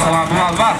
Salam, Alvar.